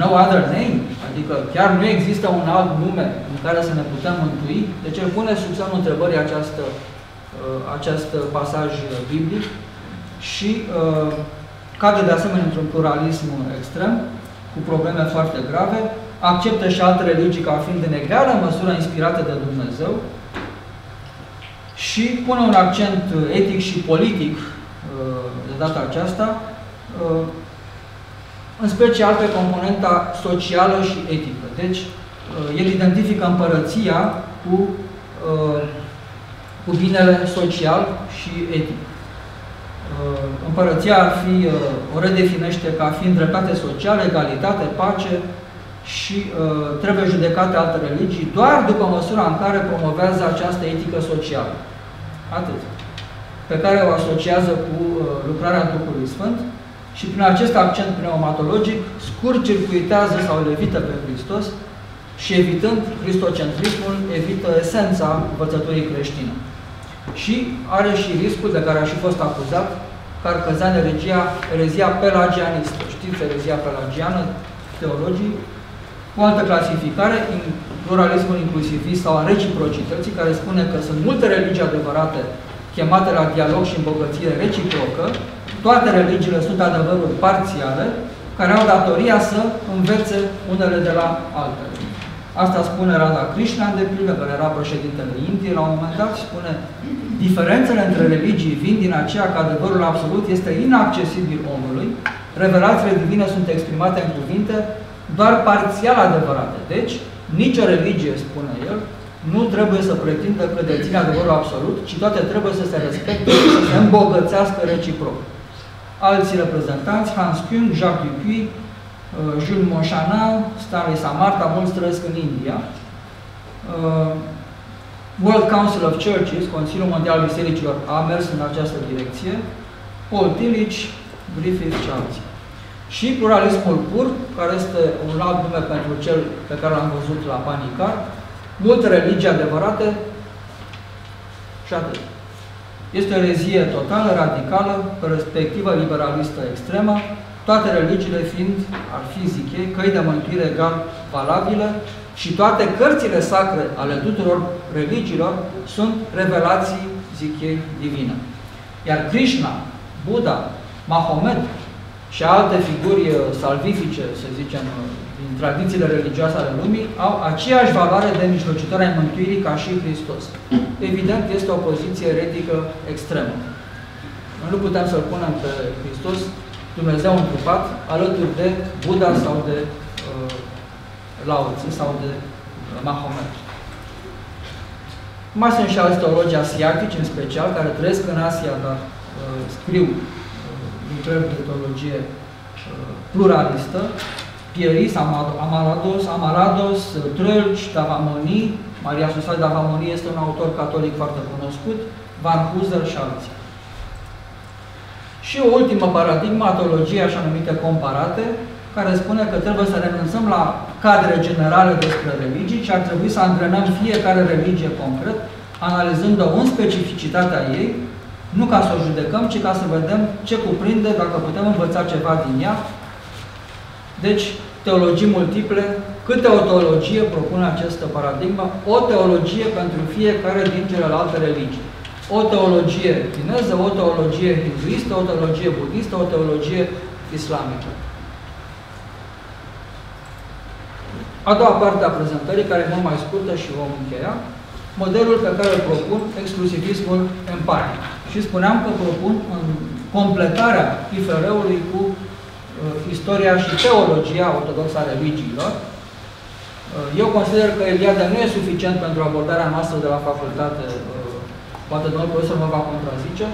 no other name, adică chiar nu există un alt nume în care să ne putem mântui, deci el pune sub semnul întrebării această, uh, acest pasaj biblic? Și uh, cade de asemenea într-un pluralism extrem, cu probleme foarte grave, acceptă și alte religii ca fiind în egală măsură inspirate de Dumnezeu. Și pune un accent etic și politic uh, de data aceasta, uh, în special pe componenta socială și etică. Deci, uh, el identifică împărăția cu, cu binele social și etic. Împărăția ar fi, o redefinește ca fiind dreptate socială, egalitate, pace, și uh, trebuie judecate alte religii doar după măsura în care promovează această etică socială. Atât. Pe care o asociază cu uh, lucrarea Duhului Sfânt și prin acest accent pneumatologic scurt circuitează sau levită pe Hristos și evitând cristocentrismul, evită esența învățăturii creștine. Și are și riscul de care a și fost acuzat că ar căzea în erezia, erezia pelagianistă. Știți erezia pelagiană, teologii, o altă clasificare, pluralismul inclusivist sau a reciprocității, care spune că sunt multe religii adevărate chemate la dialog și îmbogățire reciprocă, toate religiile sunt adevăruri parțiale, care au datoria să învețe unele de la altele. Asta spune Radha Krishna, de pildă, care era președintele Indiei, la un moment dat spune diferențele între religii vin din aceea că adevărul absolut este inaccesibil omului, revelațiile divine sunt exprimate în cuvinte, doar parțial adevărate. Deci, nicio religie, spune el, nu trebuie să pretindă că deține adevărul absolut, ci toate trebuie să se respecte și să se îmbogățească reciproc. Alții reprezentanți, Hans Küng, Jacques Dupuy, uh, Jules Monchanan, Stanley Samarta, mulți trăiesc în India, uh, World Council of Churches, Consiliul Mondial al Bisericilor, a mers în această direcție, Paul Tillich, Griffith și alții. Și pluralismul pur, care este un alt nume pentru cel pe care l-am văzut la Panicar, multe religii adevărate. Și atât. Este o erezie totală, radicală, perspectivă liberalistă extremă, toate religiile fiind, ar fi, zic ei, căi de mântuire egal valabile și toate cărțile sacre ale tuturor religiilor sunt revelații, zic ei, divine. Iar Krishna, Buddha, Mahomet, și alte figuri uh, salvifice, să zicem, uh, din tradițiile religioase ale lumii, au aceeași valoare de mijlocitor ai mântuirii ca și Hristos. Evident, este o poziție eretică extremă. Noi nu putem să-L punem pe Hristos, Dumnezeu întrupat, alături de Buddha sau de uh, Lao sau de uh, Mahomet. Mai sunt și alți teologi asiatici, în special, care trăiesc în Asia, dar uh, scriu lucrări de teologie uh, pluralistă, Pieris, Amarados, Amarados, Trălci, Davamoni, Maria Susai Davamoni este un autor catolic foarte cunoscut, Van Hooser și alții. Și o ultimă paradigmă, teologie așa numite comparate, care spune că trebuie să renunțăm la cadre generale despre religii, ci ar trebui să antrenăm fiecare religie concret, analizând-o în specificitatea ei nu ca să o judecăm, ci ca să vedem ce cuprinde, dacă putem învăța ceva din ea. Deci, teologii multiple, câte o teologie propune această paradigmă? O teologie pentru fiecare din celelalte religii. O teologie chineză, o teologie hinduistă, o teologie budistă, o teologie islamică. A doua parte a prezentării, care e mult mai scurtă și vom încheia, modelul pe care îl propun, exclusivismul empatic și spuneam că propun în completarea IFR-ului cu uh, istoria și teologia ortodoxă a religiilor. Uh, eu consider că Eliade nu e suficient pentru abordarea noastră de la facultate, uh, poate domnul profesor mă va contrazice.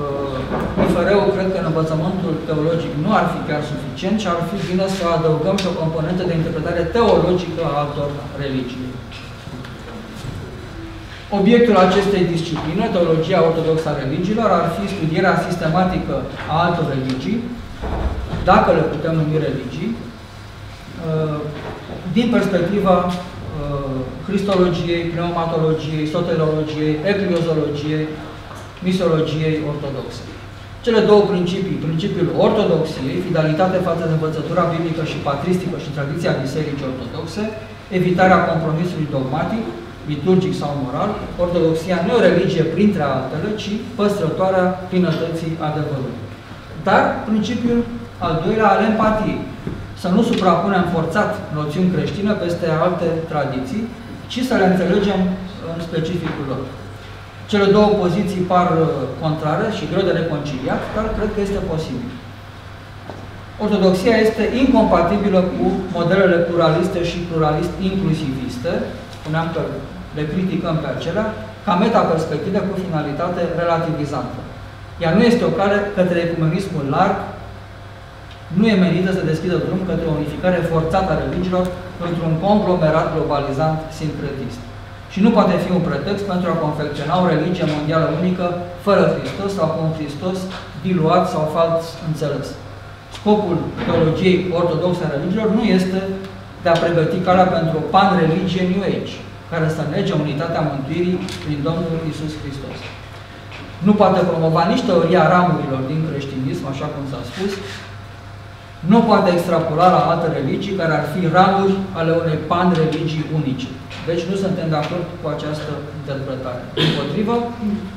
Uh, IFR-ul cred că în învățământul teologic nu ar fi chiar suficient și ar fi bine să adăugăm și o componentă de interpretare teologică a altor religii. Obiectul acestei discipline, teologia ortodoxă a religiilor, ar fi studierea sistematică a altor religii, dacă le putem numi religii, uh, din perspectiva uh, cristologiei, pneumatologiei, soteriologiei, ecliozologiei, misologiei ortodoxe. Cele două principii, principiul ortodoxiei, fidelitate față de învățătura biblică și patristică și tradiția Bisericii Ortodoxe, evitarea compromisului dogmatic, liturgic sau moral, ortodoxia nu e o religie printre altele, ci păstrătoarea plinătății adevărului. Dar principiul al doilea al empatiei, să nu suprapunem forțat noțiuni creștine peste alte tradiții, ci să le înțelegem în specificul lor. Cele două poziții par uh, contrare și greu de reconciliat, dar cred că este posibil. Ortodoxia este incompatibilă cu modelele pluraliste și pluralist-inclusiviste, spuneam că le criticăm pe acelea, ca metaperspectivă cu finalitate relativizantă. Ea nu este o cale către ecumenismul larg, nu e menită să deschidă drum către o unificare forțată a religiilor într-un conglomerat globalizant sincretist. Și nu poate fi un pretext pentru a confecționa o religie mondială unică fără Hristos sau cu un Hristos diluat sau fals înțeles. Scopul teologiei ortodoxe a religiilor nu este de a pregăti calea pentru o pan-religie New Age, care să nege unitatea mântuirii prin Domnul Isus Hristos. Nu poate promova nici teoria ramurilor din creștinism, așa cum s-a spus, nu poate extrapola la alte religii care ar fi ramuri ale unei pan-religii unice. Deci nu suntem de acord cu această interpretare. Împotrivă,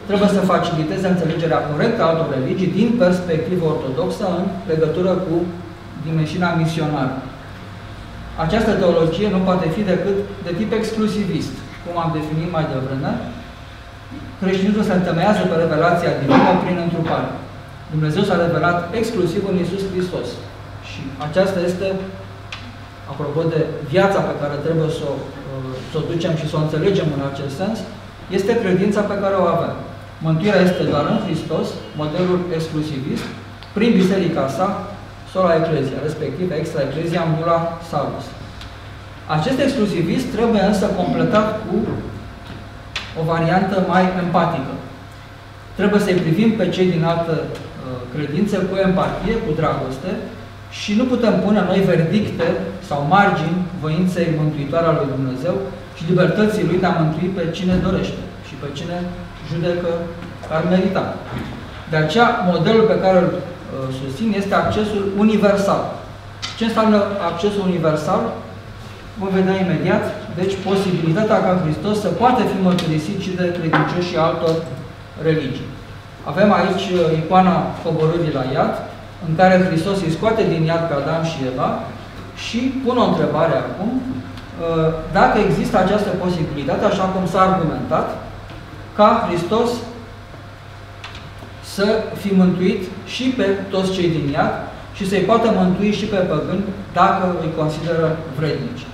trebuie să faciliteze înțelegerea corectă a altor religii din perspectivă ortodoxă în legătură cu dimensiunea misionară. Această teologie nu poate fi decât de tip exclusivist, cum am definit mai devreme. Creștinismul se întemeiază pe revelația divină prin întrupare. Dumnezeu s-a revelat exclusiv în Iisus Hristos. Și aceasta este, apropo de viața pe care trebuie să o, să o ducem și să o înțelegem în acest sens, este credința pe care o avem. Mântuirea este doar în Hristos, modelul exclusivist, prin biserica sa, sola Ecclesia, respectiv extra Ecclesia Mula Salus. Acest exclusivist trebuie însă completat cu o variantă mai empatică. Trebuie să-i privim pe cei din altă uh, credință cu empatie, cu dragoste și nu putem pune noi verdicte sau margini voinței mântuitoare a lui Dumnezeu și libertății lui de a mântui pe cine dorește și pe cine judecă ar merita. De aceea, modelul pe care îl Uh, susțin este accesul universal. Ce înseamnă accesul universal? Vom vedea imediat. Deci, posibilitatea ca Hristos să poate fi mărturisit și de credincioși altor religii. Avem aici uh, icoana coborârii la iad, în care Hristos îi scoate din iad pe Adam și Eva și pun o întrebare acum, uh, dacă există această posibilitate, așa cum s-a argumentat, ca Hristos să fi mântuit și pe toți cei din iad și să-i poată mântui și pe păgâni dacă îi consideră vrednici.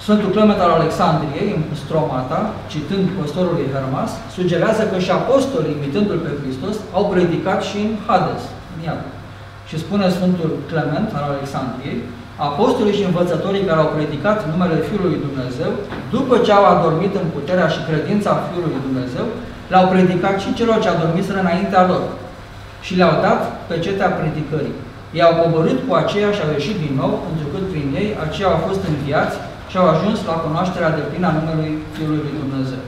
Sfântul Clement al Alexandriei, în Stromata, citând păstorului Hermas, sugerează că și apostolii, imitându-L pe Hristos, au predicat și în Hades, în iad. Și spune Sfântul Clement al Alexandriei, apostolii și învățătorii care au predicat numele Fiului Dumnezeu, după ce au adormit în puterea și credința Fiului Dumnezeu, le-au predicat și celor ce adormiseră înaintea lor și le-au dat pe cetea predicării. Ei au coborât cu aceea și au ieșit din nou, întrucât prin ei aceia au fost înviați și au ajuns la cunoașterea de plină a numelui Fiului lui Dumnezeu.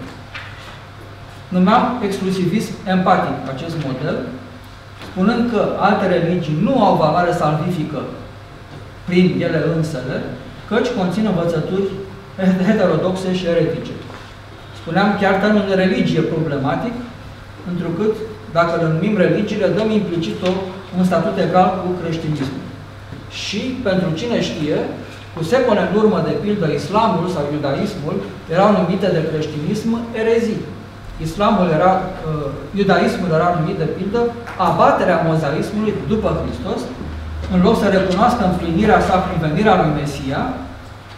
Numeam exclusivism empatic acest model, spunând că alte religii nu au valoare salvifică prin ele însele, căci conțin învățături *laughs* heterodoxe și eretice. Spuneam chiar termenul religie problematic, întrucât, dacă le numim religie, le dăm implicit o, un statut egal cu creștinismul. Și, pentru cine știe, cu secole în urmă, de pildă, islamul sau iudaismul erau numite de creștinism erezii. Islamul era, uh, iudaismul era numit de pildă abaterea mozaismului după Hristos, în loc să recunoască înflinirea sa prin venirea lui Mesia,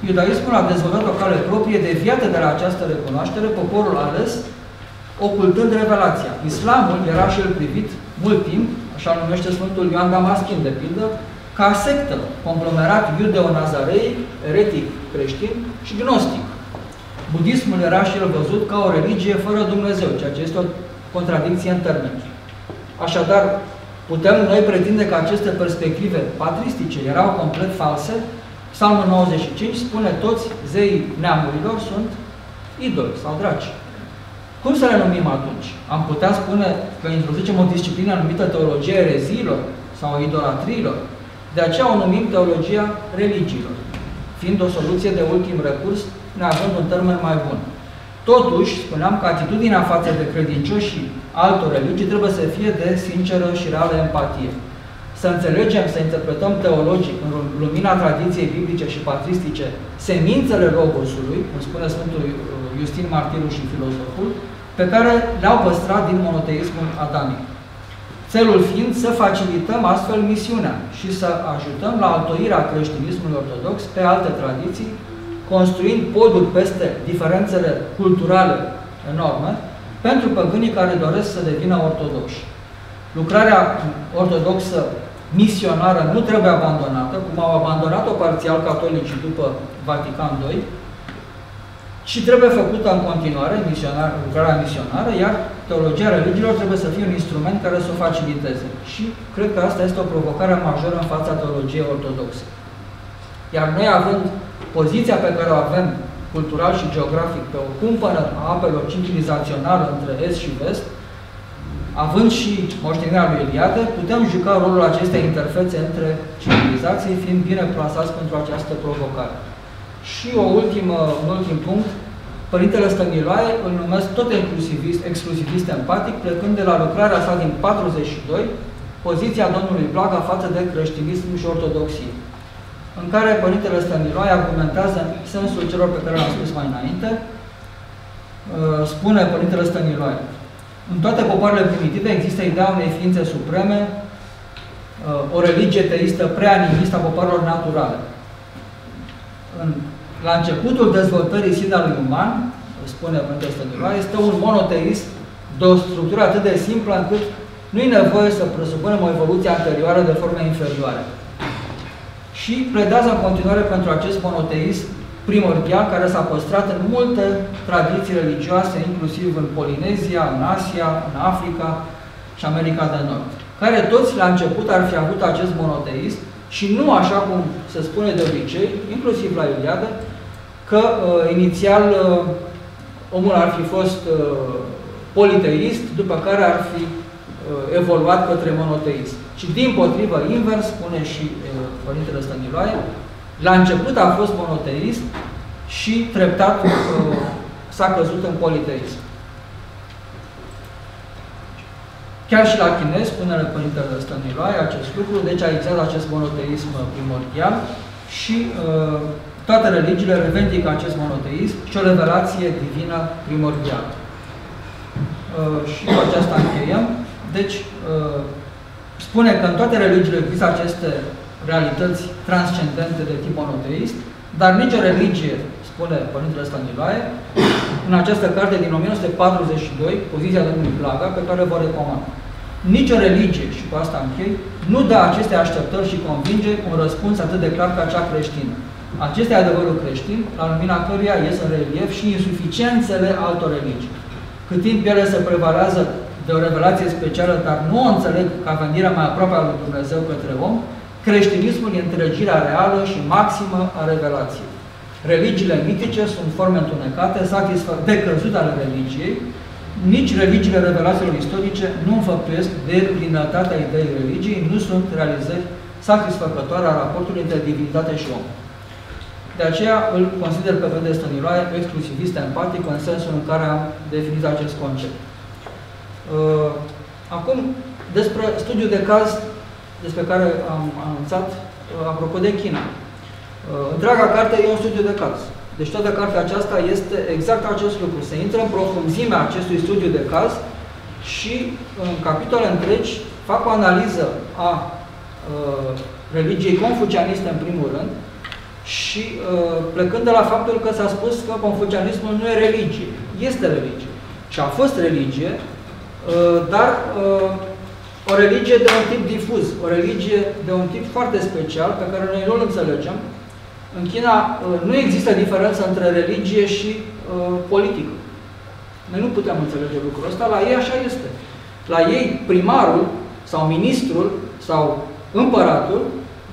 Iudaismul a dezvoltat o cale proprie deviată de la această recunoaștere, poporul ales, ocultând revelația. Islamul era și el privit mult timp, așa numește Sfântul Ioan Damaschin, de pildă, ca sectă, conglomerat iudeo-nazarei, eretic creștin și gnostic. Budismul era și el văzut ca o religie fără Dumnezeu, ceea ce este o contradicție în termeni. Așadar, putem noi pretinde că aceste perspective patristice erau complet false? Psalmul 95 spune toți zeii neamurilor sunt idoli sau draci. Cum să le numim atunci? Am putea spune că introducem o disciplină numită teologia ereziilor sau idolatriilor? De aceea o numim teologia religiilor, fiind o soluție de ultim recurs, neavând un termen mai bun. Totuși, spuneam că atitudinea față de credincioși și altor religii trebuie să fie de sinceră și reală empatie. Să înțelegem, să interpretăm teologic, în lumina tradiției biblice și patristice, semințele Logosului, cum spune Sfântul Justin Martirul și filozoful, pe care le-au păstrat din monoteismul adamic. Țelul fiind să facilităm astfel misiunea și să ajutăm la altoirea creștinismului ortodox pe alte tradiții, construind poduri peste diferențele culturale enorme pentru păgânii care doresc să devină ortodoxi. Lucrarea ortodoxă misionară nu trebuie abandonată, cum au abandonat-o parțial catolicii după Vatican II, și trebuie făcută în continuare misionar, lucrarea misionară, iar teologia religiilor trebuie să fie un instrument care să o faciliteze. Și cred că asta este o provocare majoră în fața teologiei ortodoxe. Iar noi având poziția pe care o avem cultural și geografic pe o cumpănă a apelor civilizațională între Est și Vest, având și moștenirea lui Eliade, putem juca rolul acestei interfețe între civilizații, fiind bine plasați pentru această provocare. Și o ultimă, un ultim punct, Părintele Stăniloae îl numesc tot exclusivist, exclusivist empatic, plecând de la lucrarea sa din 42, poziția domnului Blaga față de creștinism și ortodoxie, în care Părintele Stăniloae argumentează în sensul celor pe care l-am spus mai înainte, uh, spune Părintele Stăniloae, în toate popoarele primitive există ideea unei ființe supreme, uh, o religie teistă preanimistă a popoarelor naturale. În la începutul dezvoltării sinalului uman, spune Părintele Stăniloae, este un monoteist de o structură atât de simplă încât nu e nevoie să presupunem o evoluție anterioară de forme inferioare. Și pledează în continuare pentru acest monoteism primordial care s-a păstrat în multe tradiții religioase, inclusiv în Polinezia, în Asia, în Africa și America de Nord, care toți la început ar fi avut acest monoteism și nu așa cum se spune de obicei, inclusiv la Iliade, că uh, inițial uh, omul ar fi fost uh, politeist, după care ar fi uh, evoluat către monoteist. Și din potrivă, invers, spune și uh, Părintele Stăniloae, la început a fost monoteist și treptat uh, s-a căzut în politeism. Chiar și la chinez, spune Părintele Stăniloae acest lucru, deci a existat acest monoteism primordial și uh, toate religiile revendică acest monoteism și o revelație divină primordială. Uh, și cu aceasta încheiem. Deci, uh, spune că în toate religiile există aceste realități transcendente de tip monoteist, dar nicio religie, spune Părintele Stanilae, în această carte din 1942, poziția domnului Plaga, pe care vă recomand. Nicio religie, și cu asta închei, nu dă aceste așteptări și convinge un răspuns atât de clar ca cea creștină. Acesta e adevărul creștin, la lumina căruia ies în relief și insuficiențele altor religii. Cât timp ele se prevalează de o revelație specială, dar nu o înțeleg ca venirea mai aproape a lui Dumnezeu către om, creștinismul e întregirea reală și maximă a revelației. Religiile mitice sunt forme întunecate, de căzut ale religiei, nici religiile revelațiilor istorice nu înfăptuiesc de plinătatea ideii religiei, nu sunt realizări satisfăcătoare a raportului între divinitate și om. De aceea îl consider pe Părinte Stăniloae exclusivist empatic în sensul în care am definit acest concept. Uh, acum, despre studiul de caz despre care am anunțat, uh, apropo de China. Uh, întreaga carte e un studiu de caz. Deci toată cartea aceasta este exact acest lucru. Se intră în profunzimea acestui studiu de caz și în capitole întregi fac o analiză a uh, religiei confucianiste în primul rând, și uh, plecând de la faptul că s-a spus că confucianismul nu e religie. Este religie. Și a fost religie, uh, dar uh, o religie de un tip difuz, o religie de un tip foarte special, pe care noi nu-l înțelegem, În China uh, nu există diferență între religie și uh, politică. Noi nu putem înțelege lucrul ăsta, la ei așa este. La ei primarul sau ministrul sau împăratul,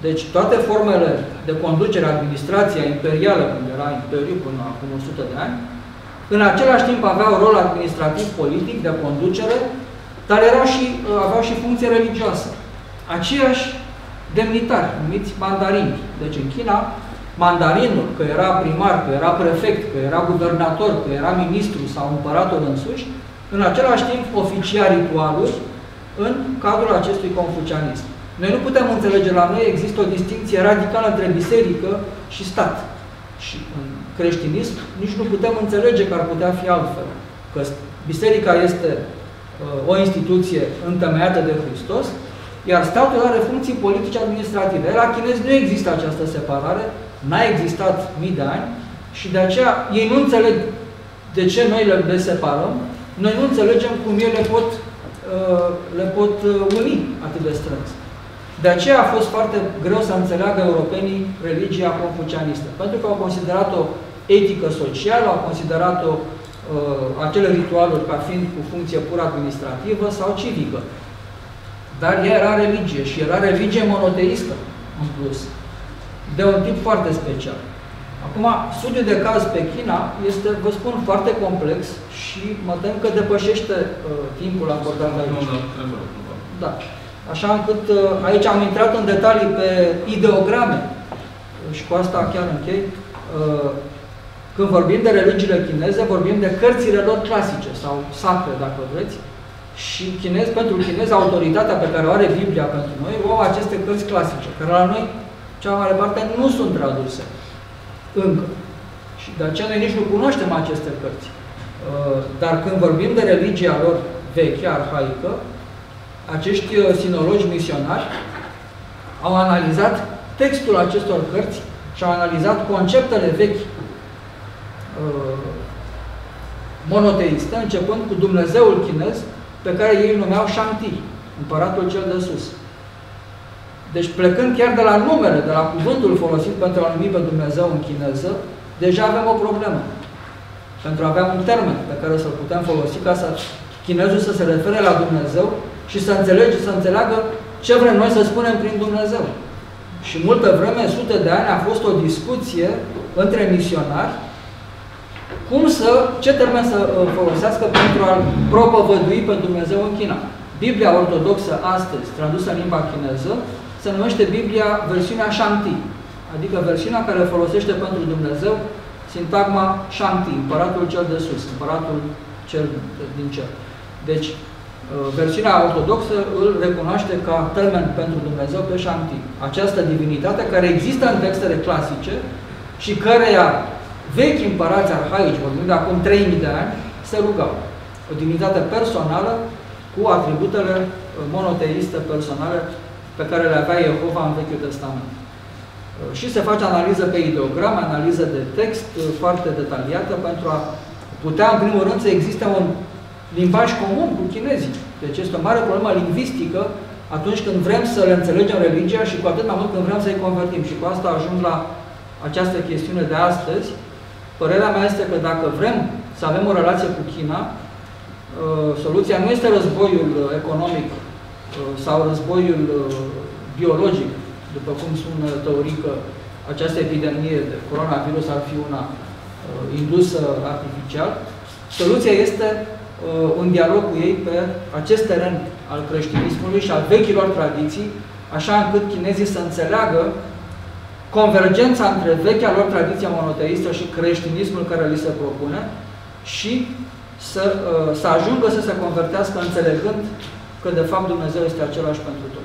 deci toate formele de conducere a administrația imperială, când era imperiu până acum 100 de ani, în același timp aveau rol administrativ, politic, de conducere, dar erau și, uh, aveau și funcție religioasă. Aceiași demnitari, numiți mandarini. Deci în China, mandarinul, că era primar, că era prefect, că era guvernator, că era ministru sau împăratul însuși, în același timp oficia ritualuri în cadrul acestui confucianism. Noi nu putem înțelege, la noi există o distinție radicală între biserică și stat. Și în creștinism nici nu putem înțelege că ar putea fi altfel. Că biserica este uh, o instituție întemeiată de Hristos, iar statul are funcții politice administrative. La chinezi nu există această separare, n-a existat mii de ani și de aceea ei nu înțeleg de ce noi le, le separăm, noi nu înțelegem cum ei le pot, uh, le pot uh, uni atât de strâns. De aceea a fost foarte greu să înțeleagă europenii religia confucianistă, pentru că au considerat-o etică socială, au considerat-o uh, acele ritualuri ca fiind cu funcție pur administrativă sau civică. Dar ea era religie și era religie monoteistă în plus, de un tip foarte special. Acum, studiul de caz pe China este, vă spun, foarte complex și mă tem că depășește uh, timpul acordat aici. Da. Așa încât uh, aici am intrat în detalii pe ideograme și cu asta chiar închei. Uh, când vorbim de religiile chineze, vorbim de cărțile lor clasice sau sacre, dacă vreți, și chinez, pentru chinez, autoritatea pe care o are Biblia pentru noi, o au aceste cărți clasice, care la noi, cea mai mare parte, nu sunt traduse încă. Și de aceea noi nici nu cunoaștem aceste cărți. Uh, dar când vorbim de religia lor veche, arhaică, acești uh, sinologi misionari au analizat textul acestor cărți și au analizat conceptele vechi uh, monoteiste, începând cu Dumnezeul chinez, pe care ei îl numeau Shanti, împăratul cel de sus. Deci plecând chiar de la numele, de la cuvântul folosit pentru a numi pe Dumnezeu în chineză, deja avem o problemă. Pentru a avea un termen pe care să-l putem folosi ca să chinezul să se refere la Dumnezeu și să înțelege, să înțeleagă ce vrem noi să spunem prin Dumnezeu. Și multă vreme, sute de ani, a fost o discuție între misionari cum să, ce termen să uh, folosească pentru a propovădui pe Dumnezeu în China. Biblia ortodoxă astăzi, tradusă în limba chineză, se numește Biblia versiunea Shanti, adică versiunea care folosește pentru Dumnezeu sintagma Shanti, împăratul cel de sus, împăratul cel din cer. Deci, uh, versiunea ortodoxă îl recunoaște ca termen pentru Dumnezeu pe Shanti. Această divinitate care există în textele clasice și căreia vechi împărați arhaici, vorbim de acum 3000 de ani, se rugau. O divinitate personală cu atributele uh, monoteiste personale pe care le avea Jehova în Vechiul Testament. Uh, și se face analiză pe ideogram, analiză de text foarte detaliată pentru a putea, în primul rând, să existe un limbaj comun cu chinezii. Deci este o mare problemă lingvistică atunci când vrem să le înțelegem religia și cu atât mai mult când vrem să-i convertim. Și cu asta ajung la această chestiune de astăzi. Părerea mea este că dacă vrem să avem o relație cu China, uh, soluția nu este războiul economic uh, sau războiul uh, biologic, după cum spun teorii că această epidemie de coronavirus ar fi una indusă artificial. Soluția este uh, un dialog cu ei pe acest teren al creștinismului și al vechilor tradiții, așa încât chinezii să înțeleagă convergența între vechea lor tradiție monoteistă și creștinismul care li se propune și să, uh, să ajungă să se convertească înțelegând că de fapt Dumnezeu este același pentru toți.